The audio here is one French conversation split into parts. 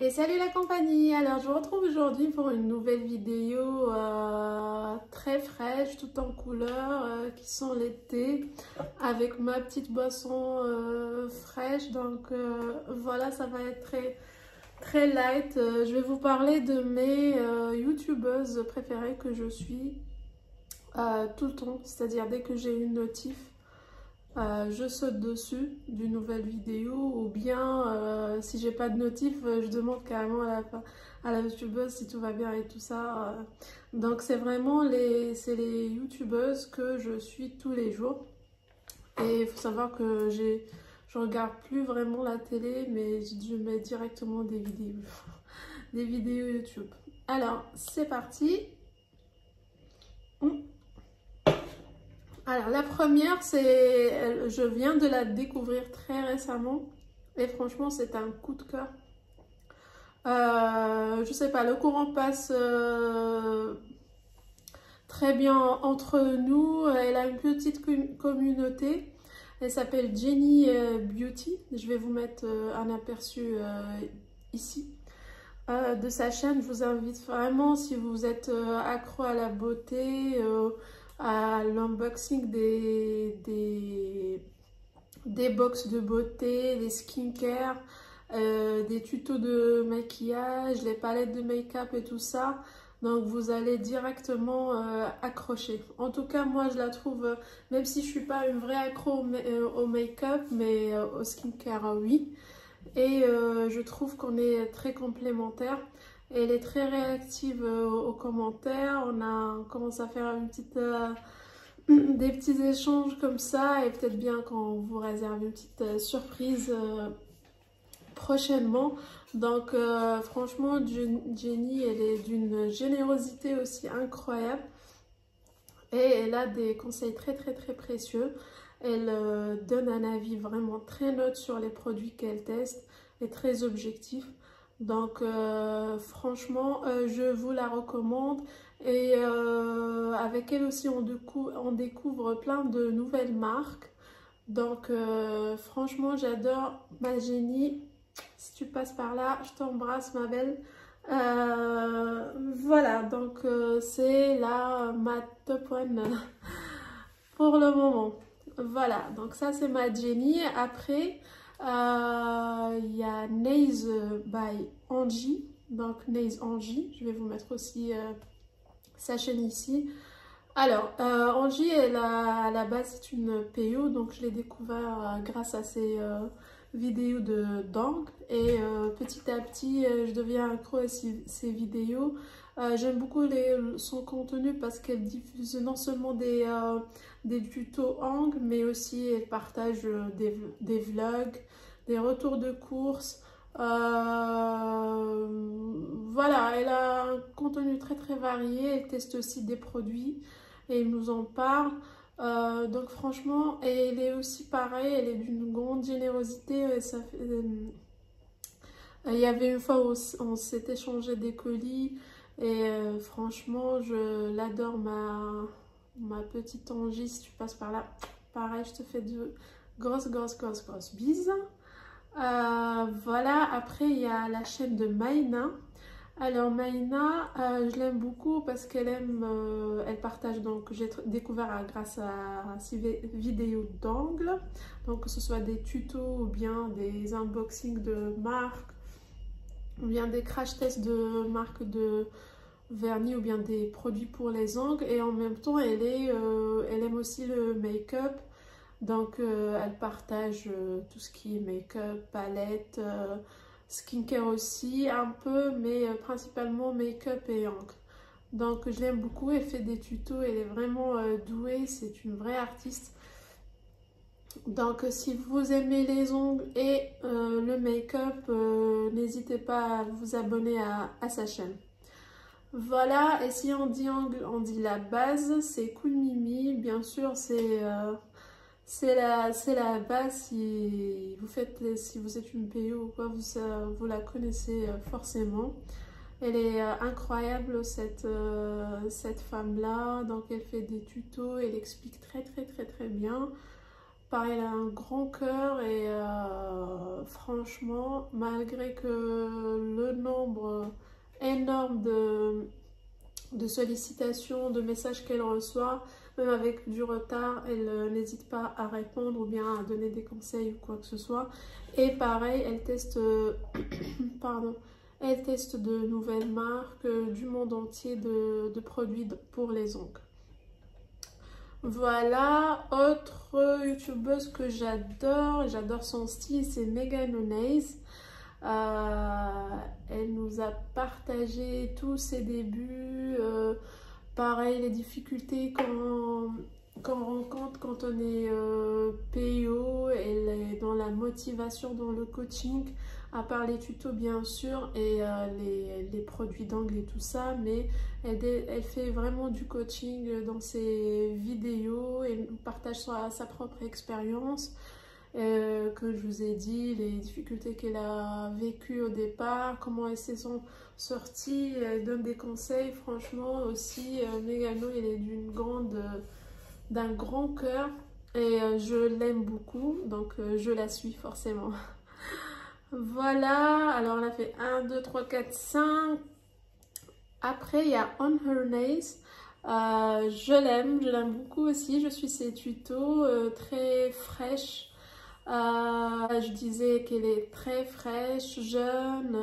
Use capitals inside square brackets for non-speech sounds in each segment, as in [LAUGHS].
Et salut la compagnie Alors je vous retrouve aujourd'hui pour une nouvelle vidéo euh, très fraîche, tout en couleur, euh, qui sont l'été, avec ma petite boisson euh, fraîche. Donc voilà, ça va être très, très light. je vais vous parler de mes youtubeuses préférées que je suis tout le temps. C'est-à-dire dès que j'ai une notif, euh, je saute dessus d'une nouvelle vidéo ou bien euh, si j'ai pas de notif euh, je demande carrément à la, à la youtubeuse si tout va bien et tout ça donc c'est vraiment les, les youtubeuses que je suis tous les jours. Et il faut savoir que j'ai je regarde plus vraiment la télé mais je mets directement des vidéos [LAUGHS] des vidéos youtube. Alors c'est parti. Alors la première, c'est, je viens de la découvrir très récemment et franchement c'est un coup de cœur. Euh, je sais pas, le courant passe euh, très bien entre nous. Elle a une petite communauté. Elle s'appelle Jenny euh, Beauty. Je vais vous mettre un aperçu ici de sa chaîne. Je vous invite vraiment si vous êtes accro à la beauté à l'unboxing des, des, des box de beauté, des skincare, euh, des tutos de maquillage, les palettes de make-up et tout ça. Donc vous allez directement euh, accrocher. En tout cas, moi je la trouve, même si je suis pas une vraie accro au make-up, mais euh, au skincare, oui. Et je trouve qu'on est très complémentaires. Elle est très réactive euh, aux commentaires. On a commencé à faire euh, [CLEARS THROAT] des petits échanges comme ça. Et peut-être bien qu'on vous réserve une petite euh, surprise prochainement. Donc franchement, Jenny, elle est d'une générosité aussi incroyable. Et elle a des conseils très très très précieux. Elle donne un avis vraiment très neutre sur les produits qu'elle teste et très objectif. Donc euh, franchement, euh, je vous la recommande. Et euh, avec elle aussi, on, découvre plein de nouvelles marques. Donc franchement, j'adore ma génie. Si tu passes par là, je t'embrasse ma belle. voilà, donc c'est là ma top one [LAUGHS] pour le moment. Voilà, donc ça c'est ma Jenny. Après, euh, il y a Naze by Angie. Donc Naze Angie. Je vais vous mettre aussi euh, sa chaîne ici. Alors, euh, Angie, elle à la base, c'est une PO. Donc je l'ai découvert grâce à ses vidéos de d'angle. Et petit à petit, je deviens accro à ses, vidéos. J'aime beaucoup son contenu parce qu'elle diffuse non seulement des, des tutos angle, mais aussi elle partage des, des vlogs, des retours de course. Euh, voilà, elle a un contenu très très varié. Elle teste aussi des produits et elle nous en parle. Euh, donc franchement, elle est aussi pareil, elle est d'une grande générosité. Euh, il y avait une fois où on s'est échangé des colis et franchement, je l'adore, ma, petite Angie. Si tu passes par là, pareil, je te fais de grosses, grosses, grosses, grosses bises. Euh, voilà, après il y a la chaîne de Maïna. Alors Maïna, euh, je l'aime beaucoup parce qu'elle euh, partage donc, j'ai découvert grâce à ses vidéos d'angle, donc que ce soit des tutos ou bien des unboxings de marques, ou bien des crash tests de marques de vernis ou bien des produits pour les ongles. Et en même temps elle, est, elle aime aussi le make-up. Donc, euh, elle partage euh, tout ce qui est make-up, palette, euh, skincare aussi, un peu, mais principalement make-up et encre. Donc, je l'aime beaucoup, elle fait des tutos, elle est vraiment douée, c'est une vraie artiste. Donc, si vous aimez les ongles et le make-up, n'hésitez pas à vous abonner à, sa chaîne. Voilà, et si on dit angle, on dit la base, c'est Cool Mimi. Bien sûr, c'est c'est la, la base, si vous, faites, si vous êtes une PO ou quoi, vous, la connaissez euh, forcément. Elle est euh, incroyable cette, euh, cette femme-là, donc elle fait des tutos, elle explique très très très très bien. Pareil, elle a un grand cœur et franchement, malgré que le nombre énorme de, de sollicitations, de messages qu'elle reçoit, même avec du retard, elle n'hésite pas à répondre ou bien à donner des conseils ou quoi que ce soit. Et pareil, elle teste, [COUGHS] elle teste de nouvelles marques du monde entier de, produits pour les ongles. Voilà, autre youtubeuse que j'adore, j'adore son style, c'est Megan O'Naise. Euh, elle nous a partagé tous ses débuts, euh, pareil les difficultés qu'on rencontre quand on est euh, PO, elle est dans la motivation, dans le coaching, à part les tutos bien sûr et euh, les, produits d'angle et tout ça, mais elle, elle, fait vraiment du coaching dans ses vidéos, elle partage sa, sa propre expérience. Euh, que je vous ai dit, les difficultés qu'elle a vécues au départ, comment elles se sont sorties, elle donne des conseils, franchement aussi, euh, Megano, elle est d'une grande, d'un grand cœur et je l'aime beaucoup, donc je la suis forcément. Voilà, alors on a fait 1, 2, 3, 4, 5. Après, il y a On Her Nails. Euh, je l'aime, je l'aime beaucoup aussi. Je suis ses tutos euh, très fraîches. Euh, je disais qu'elle est très fraîche, jeune.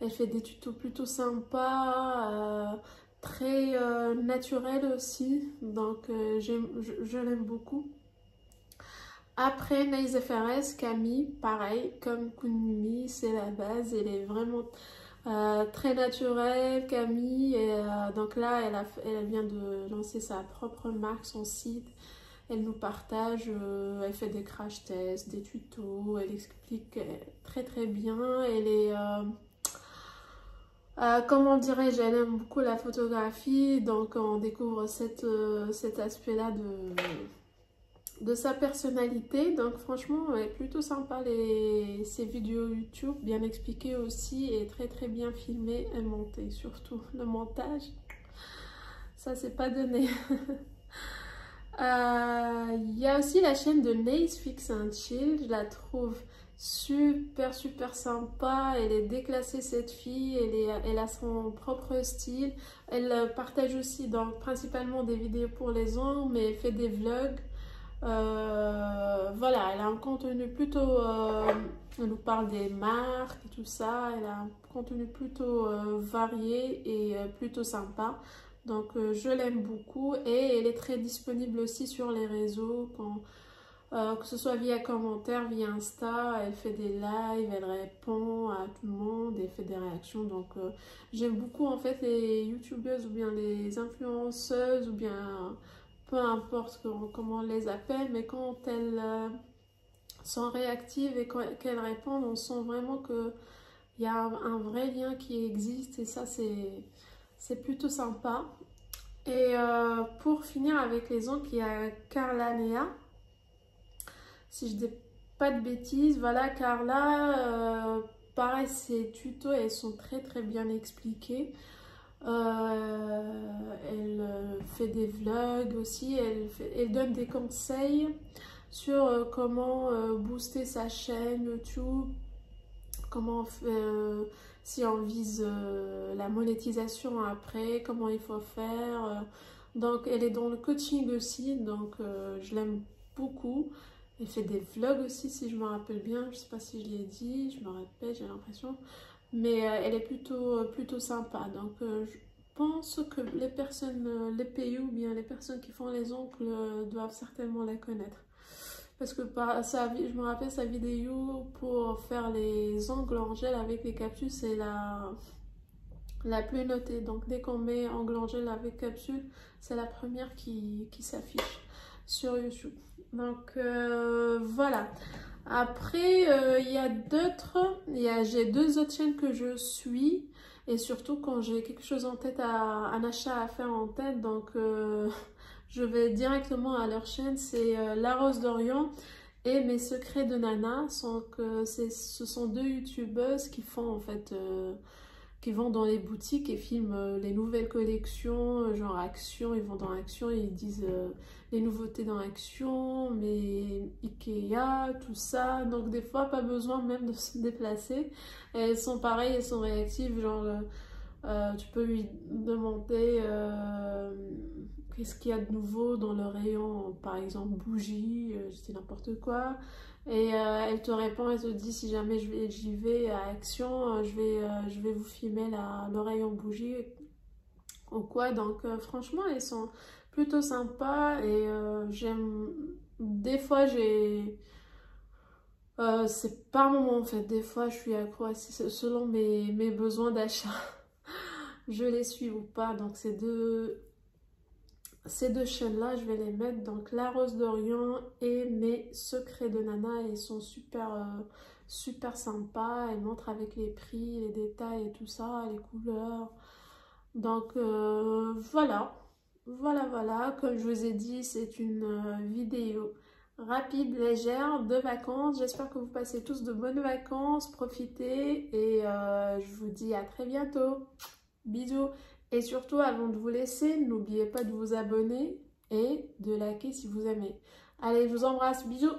elle fait des tutos plutôt sympas, très naturels aussi. Donc, je l'aime beaucoup. Après Naïs FRS, Camille, pareil, comme Kunimi, c'est la base, elle est vraiment euh, très naturelle, Camille. Euh, donc là, elle, vient de lancer sa propre marque, son site. Elle nous partage, euh, elle fait des crash tests, des tutos, elle explique très très bien. Elle est, comment dirais-je, elle beaucoup la photographie, donc on découvre cet aspect-là de de sa personnalité. Donc franchement, est plutôt sympa les, ses vidéos YouTube, bien expliquées aussi et très très bien filmées et montées. Surtout le montage, ça c'est pas donné. [LAUGHS] Euh, il y a aussi la chaîne de Nace Fix and Chill, je la trouve super super sympa, elle est déclassée cette fille, elle, est, elle a son propre style, elle partage aussi donc principalement des vidéos pour les ongles mais elle fait des vlogs euh, voilà, elle a un contenu plutôt... Euh, elle nous parle des marques et tout ça. Elle a un contenu plutôt euh, varié et plutôt sympa. Donc je l'aime beaucoup et elle est très disponible aussi sur les réseaux. que ce soit via commentaire, via Insta, elle fait des lives, elle répond à tout le monde, elle fait des réactions. Donc j'aime beaucoup en fait les youtubeuses ou bien les influenceuses ou bien peu importe comment on les appelle, mais quand elles euh, sont réactives et qu'elles répondent, on sent vraiment qu'il y a un, vrai lien qui existe et ça c'est plutôt sympa. Et euh, pour finir avec les ongles, il y a Carla Nea. Si je dis pas de bêtises, voilà Carla, euh, pareil, ses tutos, elles sont très très bien expliquées. Euh, elle euh, fait des vlogs aussi, elle, donne des conseils sur euh, comment booster sa chaîne YouTube, comment si on vise la monétisation après, comment il faut faire. Donc elle est dans le coaching aussi, donc je l'aime beaucoup. Elle fait des vlogs aussi si je me rappelle bien, je sais pas si je l'ai dit, je me rappelle, j'ai l'impression mais euh, elle est plutôt, euh, plutôt sympa. Donc euh, je pense que les personnes, les pays ou bien les personnes qui font les ongles doivent certainement la connaître. Parce que par sa, je me rappelle sa vidéo pour faire les ongles en gel avec les capsules, c'est la, la plus notée. Donc dès qu'on met ongles en gel avec capsule, c'est la première qui, qui s'affiche sur YouTube. Donc voilà. Après, euh, il y a d'autres, j'ai deux autres chaînes que je suis. Et surtout quand j'ai quelque chose en tête, à, un achat à faire en tête, donc euh, [LAUGHS] je vais directement à leur chaîne. C'est euh, La Rose d'Orient et Mes Secrets de Nana. que ce sont deux youtubeuses qui font en fait qui vont dans les boutiques et filment les nouvelles collections, genre Action, ils vont dans Action et ils disent les nouveautés dans Action, mais Ikea, tout ça. Donc des fois, pas besoin même de se [LAUGHS] déplacer. elles sont pareilles, elles sont réactives, genre euh, tu peux lui demander euh, qu'est-ce qu'il y a de nouveau dans le rayon, par exemple bougie, euh, je dis n'importe quoi. Et elle te répond, elle te dit si jamais j'y vais à Action, je vais, je vais vous filmer la, le rayon bougie ou quoi. Donc franchement, elles sont plutôt sympas et j'aime... Des fois, j'ai... c'est par moment en fait, des fois je suis accro selon mes, mes besoins d'achat. [LAUGHS] je les suis ou pas. Donc ces deux, ces deux chaînes-là, je vais les mettre. Donc La Rose d'Orient et Mes Secrets de Nana. Ils sont super, euh, super sympas. Elles montrent avec les prix, les détails et tout ça, les couleurs. Donc euh, voilà. Voilà, voilà. Comme je vous ai dit, c'est une euh, vidéo rapide, légère, de vacances. J'espère que vous passez tous de bonnes vacances. Profitez et je vous dis à très bientôt. Bisous. Et surtout, avant de vous laisser, n'oubliez pas de vous abonner et de liker si vous aimez. Allez, je vous embrasse. Bisous.